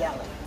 yellow.